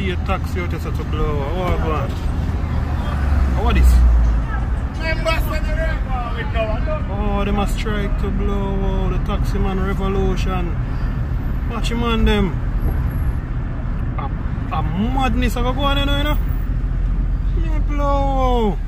The taxi out to blow. What go? What is? Oh, they must strike to blow. Oh, the taxi man revolution. Watch him on them. A, a madness of a go on, you know, you know. Me blow.